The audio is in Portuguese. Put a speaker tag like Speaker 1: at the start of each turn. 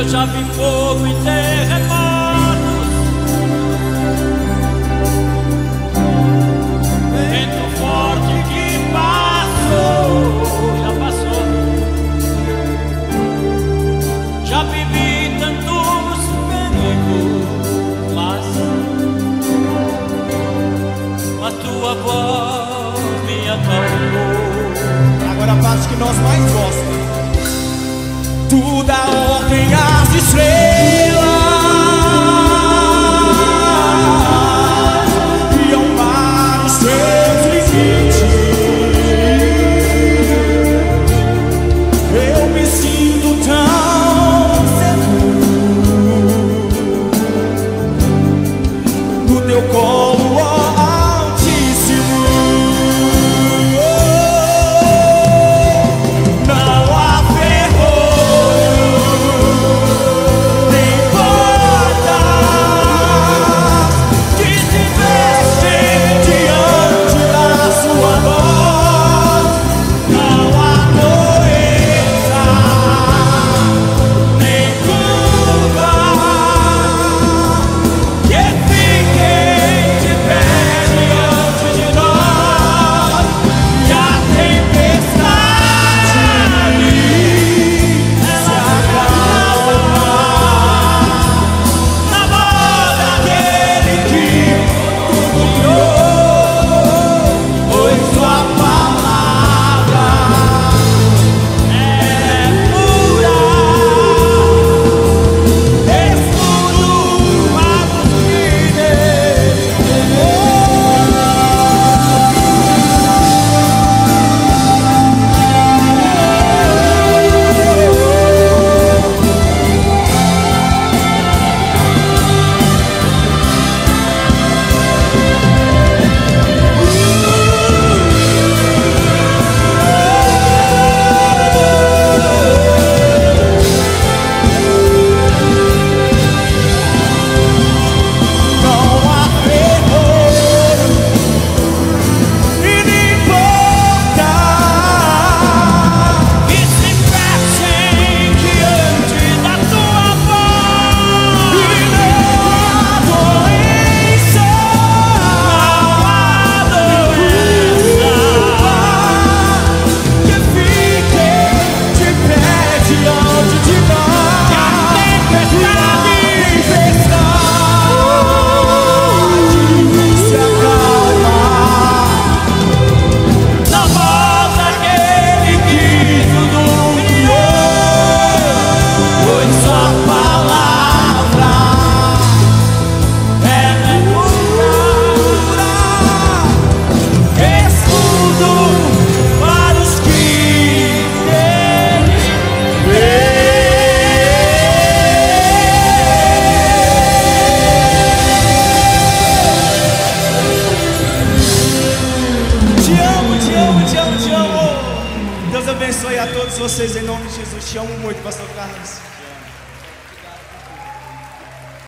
Speaker 1: Eu já vi fogo e terremotos Vento forte que passou Já passou. Já vivi tantos perigos Mas Mas tua voz me acalmou.
Speaker 2: Agora a que nós Israel. abençoe a todos vocês em nome de Jesus. Te amo muito, Pastor Carlos.